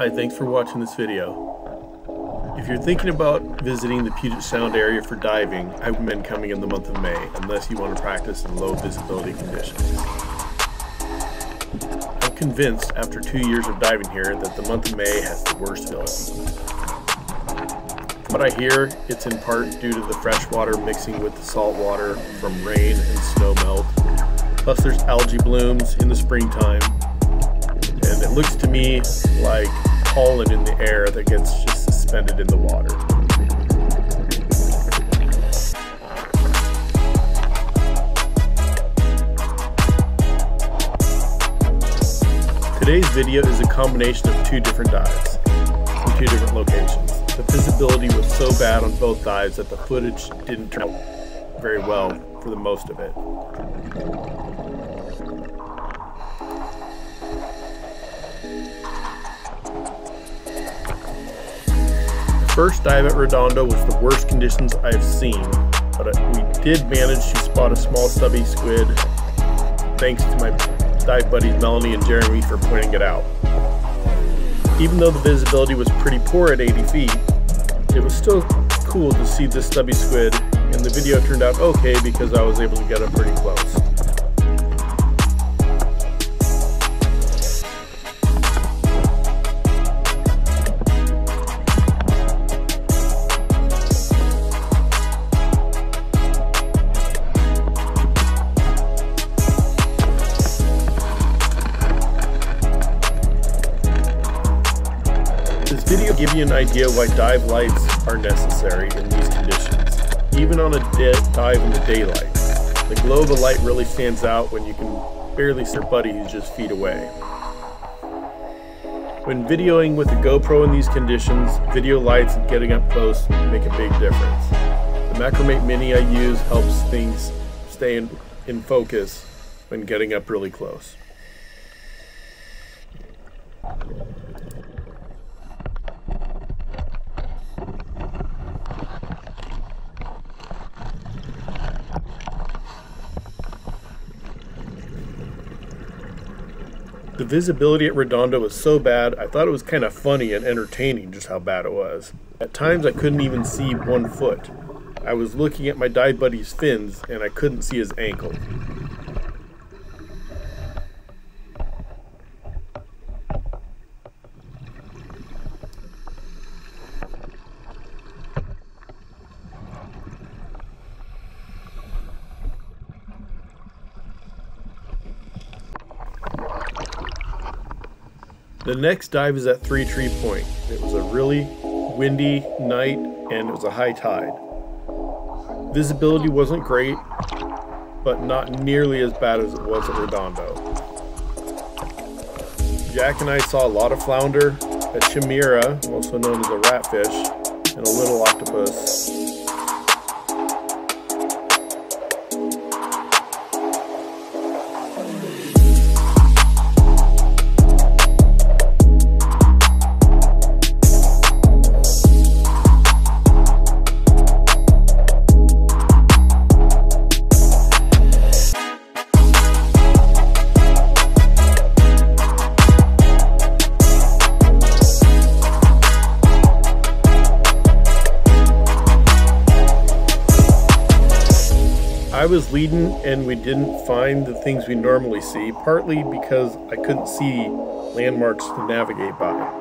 Hi, thanks for watching this video. If you're thinking about visiting the Puget Sound area for diving, I recommend coming in the month of May, unless you want to practice in low visibility conditions. I'm convinced after two years of diving here that the month of May has the worst. From what I hear, it's in part due to the fresh water mixing with the salt water from rain and snow melt. Plus there's algae blooms in the springtime. And it looks to me like pollen in the air that gets just suspended in the water. Today's video is a combination of two different dives from two different locations. The visibility was so bad on both dives that the footage didn't turn out very well for the most of it. First dive at Redondo was the worst conditions I've seen, but we did manage to spot a small stubby squid thanks to my dive buddies Melanie and Jeremy for pointing it out. Even though the visibility was pretty poor at 80 feet, it was still cool to see this stubby squid and the video turned out okay because I was able to get up pretty close. Give you an idea why dive lights are necessary in these conditions. Even on a dive in the daylight, the glow of the light really stands out when you can barely see your buddy who's just feet away. When videoing with a GoPro in these conditions, video lights and getting up close make a big difference. The Macromate Mini I use helps things stay in, in focus when getting up really close. The visibility at Redondo was so bad, I thought it was kind of funny and entertaining just how bad it was. At times I couldn't even see one foot. I was looking at my dive buddy's fins and I couldn't see his ankle. The next dive is at Three Tree Point. It was a really windy night and it was a high tide. Visibility wasn't great, but not nearly as bad as it was at Redondo. Jack and I saw a lot of flounder, a chimera, also known as a ratfish, and a little octopus. I was leading and we didn't find the things we normally see, partly because I couldn't see landmarks to navigate by.